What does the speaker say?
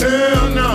Hell no.